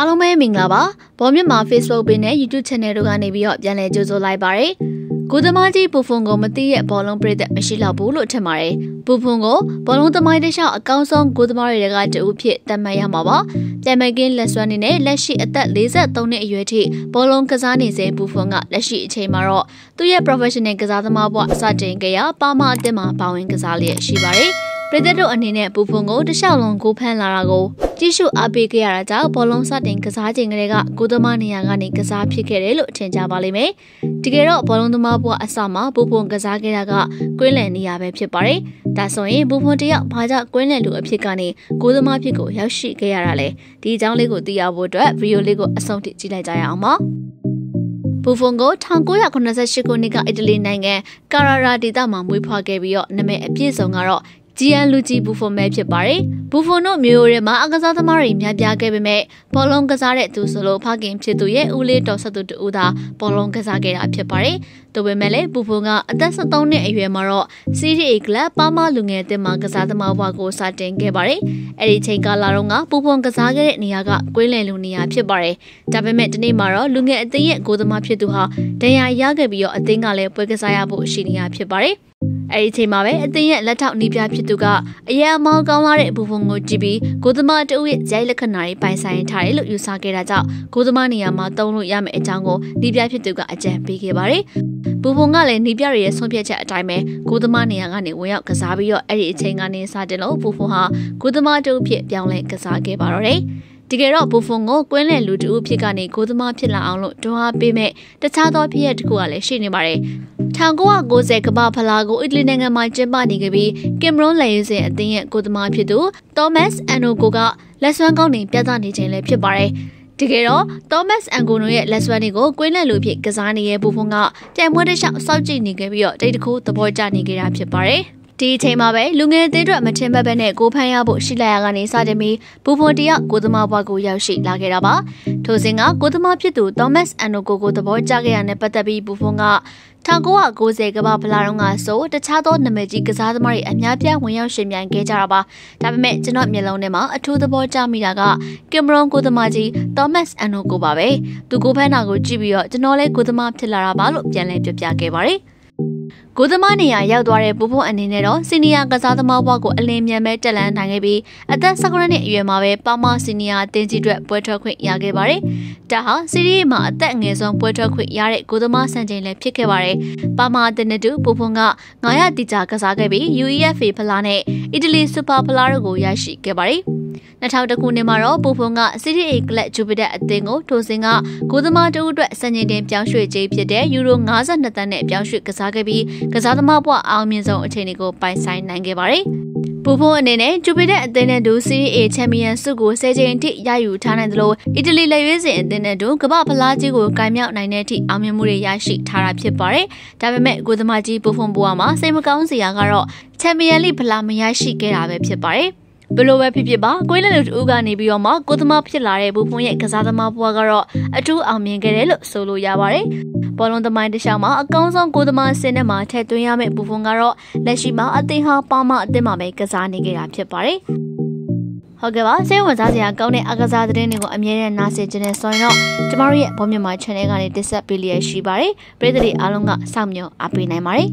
အားလုံးပဲမင်္ဂလာပါဘောမြင့်မှာ Facebook page နဲ့ YouTube Channel တို့ကနေပြီးတော့ပြန်လည်ကြိုဆိုလိုက်ပါရယ်ကိုသမားကြီးပူဖွန်ကိုမသိရဲ့ဘောလုံးပြည်သက်မရှိတော့ဘူးလို့ထင်ပါတယ်ပူဖွန်ကိုဘောလုံးသမိုင်းတစ်လျှောက်အကောင်းဆုံးကိုသမားတွေကတူဖြစ်သတ်မှတ်ရမှာပါပြန်မကင်းလက်စွမ်းနေနဲ့လက်ရှိအသက်43နှစ်အရွယ်ထိဘောလုံးကစားနေစေပူဖွန်ကလက်ရှိအချိန်မှာတော့သူ့ရဲ့ professional ကစားသမားဘဝအစတင်ကြရပါမအသင်းမှာပါဝင်ကစားလျက်ရှိပါတယ် ပြည်သက်တို့အနေနဲ့ပူဖွန်ကိုတခြားလုံးကိုဖမ်းလာတာကိုကြည့်ရှုအားပေးခဲ့ရတာကြောင့်ဘောလုံးစတင်ကစားချိန်ကလေးကကိုသမားနေရာကနေကစားဖြစ်ခဲ့တယ်လို့ထင်ကြပါလိမ့်မယ်။တကယ်တော့ဘောလုံးသမားဘဝအစမှာပူဖွန်ကစားခဲ့တာကကွင်းလန်နေရာပဲဖြစ်ပါတယ်။ဒါဆိုရင်ပူဖွန်တယောက်ဘာကြောင့်ကွင်းလန်လူအဖြစ်ကနေကိုသမားဖြစ်ကိုရောက်ရှိခဲ့ရတာလဲ။ဒီအကြောင်းလေးကိုသိရဖို့အတွက်ဗီဒီယိုလေးကိုအဆုံးထိကြည့်လိုက်ကြရအောင်ပါ။ဘူဖွန်ကို1988ခုနှစ်ကအီတလီနိုင်ငံကာရာရာဒေသမှာမွေးဖွားခဲ့ပြီးတော့နာမည်အပြည့်စုံကတော့ ဂျီယန်လူဂျီဘူဖွန်ပဲဖြစ်ပါတယ်။ဘူဖွန်တို့မျိုးရဲမှာအကစားသမားတွေများပြားခဲ့ပေမဲ့ဘောလုံးကစားတဲ့သူဆိုလို့ဖခင်ဖြစ်သူရဲ့ဦးလေးတော်ဆက်သူတူသာဘောလုံးကစားခဲ့တာဖြစ်ပါတယ်။ဒါပေမဲ့လည်းဘူဖွန်ကအသက်73နှစ်အရွယ်မှာတော့စီးရီကလပ်ပါမလူငယ်တင်မှာကစားသမားဘဝကိုစတင်ခဲ့ပါတယ်။အဲ့ဒီချိန်ကာလတုန်းကဘူဖွန်ကစားခဲ့တဲ့နေရာကကွင်းလယ်လူနေရာဖြစ်ပါတယ်။ဒါပေမဲ့ဒီနေ့မှာတော့လူငယ်အသင်းရဲ့ကိုသမားဖြစ်သူဟာဒဏ်ရာရခဲ့ပြီးတော့အသင်းကလည်းပွဲကစားရဖို့ရှိနေတာဖြစ်ပါတယ်။ အဲ့ဒီချိန်မှာပဲအသင်းရဲ့လက်ထောက်နီးပြဖြစ်သူကအရန်အမောင်းကောင်းလာတဲ့ဘူဖုံကိုကြည့်ပြီးကိုသမားတဦးရဲ့ဂျိုင်းလက္ခဏာတွေပိုင်ဆိုင်ထားတယ်လို့ယူဆခဲ့တာကြောင့်ကိုသမားနေရာမှာတုံးလို့ရမယ့်အကြောင်းကိုနီးပြဖြစ်သူကအကြံပေးခဲ့ပါတယ်။ဘူဖုံကလည်းနီးပြတွေရဲ့ဆုံးဖြတ်ချက်အတိုင်းပဲကိုသမားနေရာကနေဝင်ရောက်ကစားပြီးတော့အဲ့ဒီအချိန်ကနေစတင်လို့ဘူဖုံဟာကိုသမားတဦးဖြစ်ပြောင်းလဲကစားခဲ့ပါတော့တယ်။ တကယ်တော့ဘူဖုန်ကိုကွင်းလယ်လူတူဖြစ်ကနေကိုသမားဖြစ်လာအောင်လို့တွန်းအားပေးမဲ့တခြားသောဖြစ်ရပ်တစ်ခုကလည်းရှိနေပါတယ်1990ကမ္ဘာဖလားကိုအီတလီနိုင်ငံမှာကျင်းပနေခဲ့ပြီးကင်မရွန်လက်ရွေးစင်အသင်းရဲ့ကိုသမားဖြစ်သူသောမတ်အန်နိုကိုကလက်ဆွမ်းကောင်းနေပြသနေခြင်းလည်းဖြစ်ပါတယ်တကယ်တော့ Thomas Angono ရဲ့လက်ဆွဲတွေကိုကွင်းလက်လိုဖြစ်ကစားနေတဲ့ဘူဖုန်ကပြိုင်ပွဲတစ်လျှောက်စောင့်ကြည့်နေခဲ့ပြီးတော့တိတ်တခုသဘောကျနေကြတာဖြစ်ပါတယ်။ ဒီအချိန်မှာပဲလူငယ်သေးတွေမထင်ဘက်ဘက်နဲ့ကိုဖမ်းရဖို့ရှိလာရကနေစတင်ပြီးဘူဖွန်တယောက်ကိုသမားဘွားကိုရောက်ရှိလာခဲ့တာပါထိုစဉ်ကကိုသမားဖြစ်သူ Thomas Anno ကိုကိုသဘောကျခဲ့ရတဲ့ပတ်သက်ပြီးဘူဖွန်က1990ကမ္ဘာဖလားတုန်းကဆိုတခြားသောနာမည်ကြီးကစားသမားတွေအများပြားဝင်ရောက်ရှင်ပြိုင်ခဲ့ကြတာပါဒါပေမဲ့ကျွန်တော်မျက်လုံးထဲမှာအထူးသဘောကျမိတာကကင်မရွန်ကိုသမားကြီး Thomas Anno ကိုပါပဲသူကိုဖမ်းတာကိုကြည့်ပြီးတော့ကျွန်တော်လည်းကိုသမားဖြစ်လာတာပါလို့ပြန်လည်ပြပြခဲ့ပါတယ် ကိုသမားနေရာရောက်သွားတဲ့ပူဖွန်အနေနဲ့တော့စီနီယာကစားသမားဘဝကိုအလင်းမြန်ပဲတက်လန်းနိုင်ခဲ့ပြီးအသက်19နှစ်အရွယ်မှာပဲပါမာစီနီယာအသင်းကြီးအတွက်ပွဲထွက်ခွင့်ရခဲ့ပါတယ်။ဒါဟာစီရီမှာအသက်အငယ်ဆုံးပွဲထွက်ခွင့်ရတဲ့ကိုသမားစံချိန်လည်းဖြစ်ခဲ့ပါတယ်။ပါမာအသင်းနဲ့တူပူဖွန်က900တီချာကစားခဲ့ပြီး UEFA ဖလားနဲ့အီတလီစူပါဖလားတို့ကိုရရှိခဲ့ပါတယ်။ 2000ခုနှစ်မှာတော့ပူဖုံကစီရီအေကလပ်ဂျူပီတာအသင်းကိုထိုစဉ်ကကိုသမားတဦးအတွက်စံချိန်တင်ပြောင်းရွှေ့ခြင်းဖြစ်တဲ့ယူရို52တန်းနဲ့ပြောင်းရွှေ့ကစားခဲ့ပြီးကစားသမားဘဝအောင်မြင်ဆုံးအချိန်တွေကိုပိုင်ဆိုင်နိုင်ခဲ့ပါတယ်။ပူဖုံအနေနဲ့ဂျူပီတာအသင်းနဲ့ဒူစီရီအေချန်ပီယံဆုကို10ချိန်အထိရယူထားနိုင်သလိုအီတလီလက်ရွေးစင်အသင်းနဲ့ဒူကမ္ဘာဖလားကြီးကိုကင်မြောက်နိုင်တဲ့အထိအောင်မြင်မှုတွေရရှိထားတာဖြစ်ပါတယ်။ဒါပေမဲ့ကိုသမားကြီးပူဖုံဘဝမှာစိတ်မကောင်းစရာကတော့ချန်ပီယံလိဖလားမရရှိခဲ့တာပဲဖြစ်ပါတယ်။ ဘလို့ပဲဖြစ်ဖြစ်ပါကွေးလက်လူတူကနေပြီးတော့မှကိုသမားဖြစ်လာတဲ့ဘူဖွန်ရဲ့ကစားသမားဘွားကတော့အထူးအောင်မြင်ခဲ့တယ်လို့ဆိုလို့ရပါတယ်။ဘောလုံးသမိုင်းတစ်လျှောက်မှာအကောင်းဆုံးကိုသမားစင်းနဲ့မှာထည့်သွင်းရမယ့်ဘူဖွန်ကတော့လက်ရှိမှာအသင်းဟာပါမအသင်းမှာပဲကစားနေကြတာဖြစ်ပါတယ်။ဟုတ်ကဲ့ပါစိတ်ဝင်စားစရာကောင်းတဲ့အကစားသတင်းတွေကိုအမြဲတမ်းနားဆင်ကြနေဆိုရင်တော့ကျမတို့ရဲ့ဘောမြန်မာ channel ကနေတက်ဆက်ပေးလျက်ရှိပါတယ်ပရိသတ်တွေအားလုံးကစောင့်မျှော်အားပေးနိုင်ပါတယ်